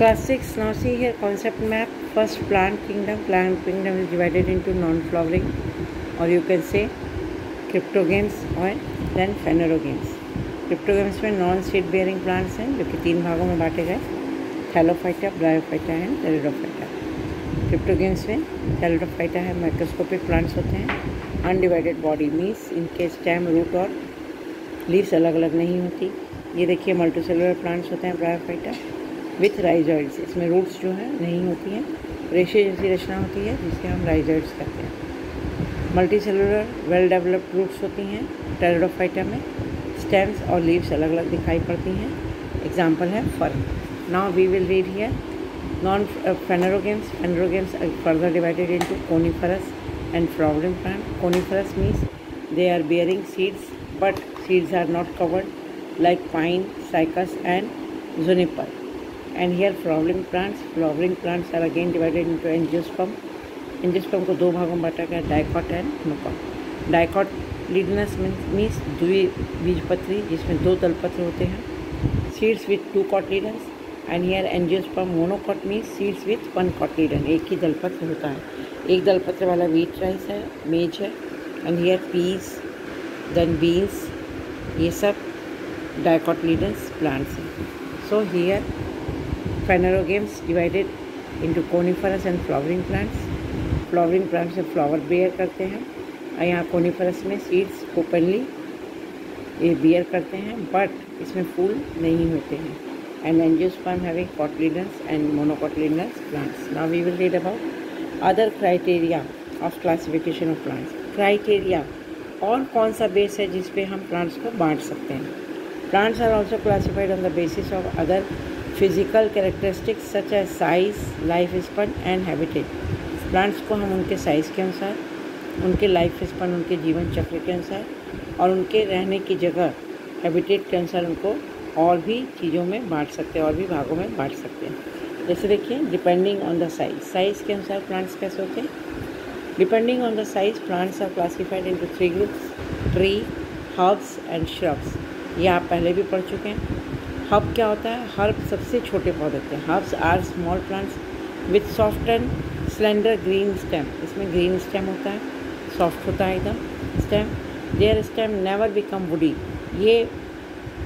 Class 6, now see here concept map. First plant kingdom. Plant kingdom is divided into non-flowering or you can say cryptogames और then phanerogames. Cryptogams में non seed bearing plants हैं जो कि तीन भागों में बांटे गए thallophyta bryophyta and pteridophyta cryptogams में थैलोडोफाइटा है माइक्रोस्कोपिक प्लांट्स होते हैं अनडिवाइडेड बॉडी मीन्स इनके स्टेम रूट और लीव्स अलग अलग नहीं होती ये देखिए मल्टीसेलुलर प्लांट्स होते हैं ब्रायोफाइटा विथ राइजॉइड्स इसमें रूट्स जो है, नहीं होती हैं। रेशे जैसी रचना होती है, जिसके हम राइजॉइड्स कहते हैं। Multi cellular well developed roots होती हैं टेरिडोफाइटा में। स्टेम्स और लीव्स अलग अलग दिखाई पड़ती हैं। एग्ज़ाम्पल है fir. Now we will read here non phanerogams phanerogams further divided into coniferous and flowering plant coniferous means they are bearing seeds but seeds are not covered like pine cycas and juniper and here flowering plants flowering plants are again divided into angiosperm. Angiosperm को दो भागों में बांटा गया dicot and monocot dicotyledons means द्वि बीजपत्री, जिसमें दो दलपत्र होते हैं. Seeds with two cotyledons and here angiosperm monocot means seeds with one cotyledon एक ही दलपत्र होता है. एक दलपत्र वाला वीट राइस है मेज है. And here peas then beans ये सब डाइकॉटलीडन्स प्लांट्स हैं. So here Phanerogames divided into coniferous and flowering plants. Flowering plants से फ्लावर बेयर करते हैं और यहाँ कोनीफरस में सीड्स ओपनली ये बियर करते हैं बट इसमें फूल नहीं होते हैं। And angiosperm having cotyledons and monocotyledons plants now we will read about other criteria of classification of plants criteria और कौन सा बेस है जिस पे हम प्लांट्स को बांट सकते हैं? Plants are also classified on the basis of other physical characteristics such है size, life span and habitat. Plants को हम उनके साइज़ के अनुसार, उनके लाइफ स्पन, उनके जीवन चक्र के अनुसार और उनके रहने की जगह, हैबिटेट के अनुसार उनको और भी चीज़ों में बांट सकते हैं, और भी भागों में बांट सकते हैं। जैसे देखिए depending on the size size के अनुसार प्लांट्स कैसे होते हैं? Depending on the size plants are classified into three groups tree herbs and shrubs ये आप पहले भी पढ़ चुके हैं। हब क्या होता है? हर्ब सबसे छोटे पौधे होते हैं। Herbs are small plants with soft and slender green stem. इसमें ग्रीन स्टेम होता है, सॉफ्ट होता है एकदम stem. Their stem never become woody. ये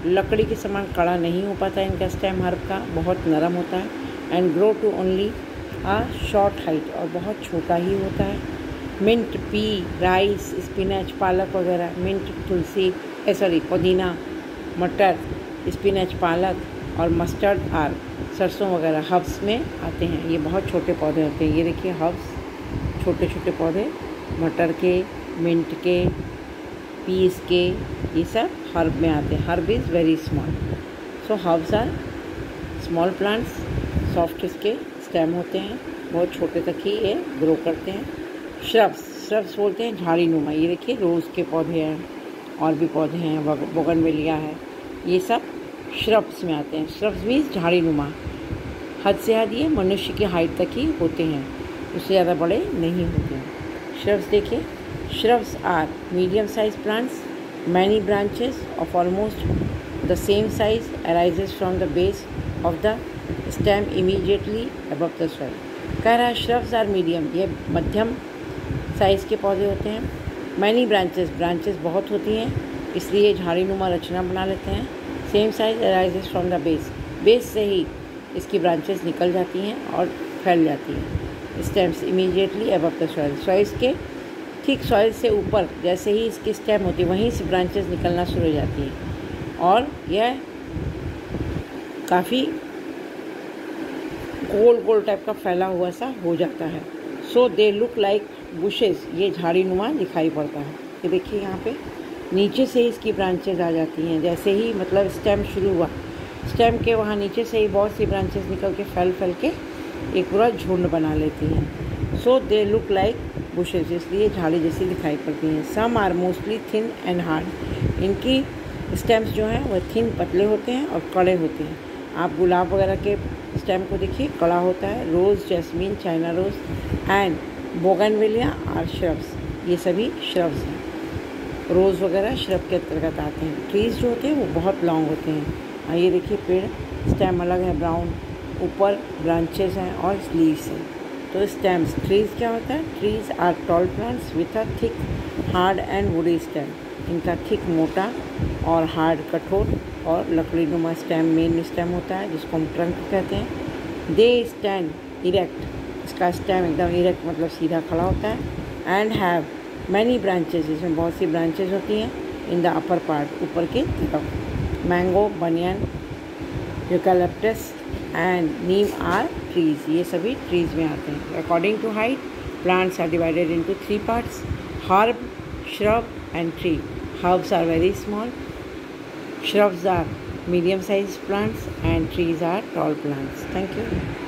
लकड़ी के समान कड़ा नहीं हो पाता इनका स्टेम हर्ब का बहुत नरम होता है and grow to only a short height और बहुत छोटा ही होता है। मिंट पी राइस स्पिनच पालक वगैरह मिंट तुलसी सॉरी पुदीना, मटर स्पिनच, पालक और मस्टर्ड आर सरसों वगैरह हब्स में आते हैं। ये बहुत छोटे पौधे होते हैं। ये देखिए हब्स छोटे छोटे पौधे, मटर के, मिंट के, पीस के, ये सब हर्ब में आते हैं। Herb is very small. So herbs are small plants, soft इसके स्टेम होते हैं। बहुत छोटे तक ही ये ग्रो करते हैं। श्रब्स श्रब्स बोलते हैं झाड़ी नुमा ये देखिए रोज़ के पौधे हैं और भी पौधे हैं। बोगनवेलिया है। ये सब श्रब्स में आते हैं। श्रब्स मीन्स झाड़ी नुमा हद से हद ये मनुष्य की हाइट तक ही होते हैं। उससे ज़्यादा बड़े नहीं होते हैं। श्रब्स देखिए shrubs are medium size plants many branches of almost the same size arises from the base of the stem immediately above the soil कह रहा है श्रब्स आर मीडियम ये मध्यम साइज़ के पौधे होते हैं। मैनी ब्रांचेस ब्रांचेस बहुत होती हैं। इसलिए झाड़ी नुमा रचना बना लेते हैं। Same size arises from the base base से ही इसकी ब्रांचेस निकल जाती हैं और फैल जाती हैं। Stems immediately above the soil soils के ठीक सॉइल से ऊपर, जैसे ही इसकी स्टेम होती है, वहीं से ब्रांचेस निकलना शुरू हो जाती हैं। और यह काफ़ी गोल गोल टाइप का फैला हुआ सा हो जाता है। So they look like bushes ये झाड़ी नुमा दिखाई पड़ता है। ये देखिए यहाँ पे। नीचे से इसकी ब्रांचेज आ जाती हैं। जैसे ही मतलब स्टेम शुरू हुआ स्टेम के वहाँ नीचे से ही बहुत सी ब्रांचेज निकल के फैल फैल के एक पूरा झुंड बना लेती हैं। So they look like bushes इसलिए झाड़ी जैसी दिखाई पड़ती हैं। Some are mostly thin and hard इनकी स्टेम्स जो हैं वह थिन पतले होते हैं और कड़े होते हैं। आप गुलाब वगैरह के स्टेम को देखिए, कड़ा होता है। Rose jasmine China rose and bougainvillea और श्रब्स ये सभी श्रब्स हैं। रोज़ वगैरह श्रब के अंतर्गत आते हैं। ट्रीज़ जो होते हैं, वो बहुत लॉन्ग होते हैं। और ये देखिए, पेड़ स्टेम अलग है ब्राउन ऊपर ब्रांचेस हैं और लीव्स हैं। तो स्टेम्स ट्रीज क्या होता है? Trees are tall plants with a thick hard and woody stem इनका थिक मोटा और हार्ड कठोर और लकड़ी नुमा स्टेम मेन स्टेम होता है, जिसको हम ट्रंक कहते हैं। दे स्टैंड इरेक्ट इसका स्टेम एकदम इरेक्ट मतलब सीधा खड़ा होता है। एंड हैव मैनी ब्रांचेज इसमें बहुत सी ब्रांचेज होती हैं इन द अपर पार्ट ऊपर की तरफ़ mango banyan eucalyptus and neem are trees ये सभी ट्रीज में आते हैं. According to height plants are divided into three parts herb shrub and tree. Herbs are very small. Shrubs are medium sized plants and trees are tall plants. Thank you.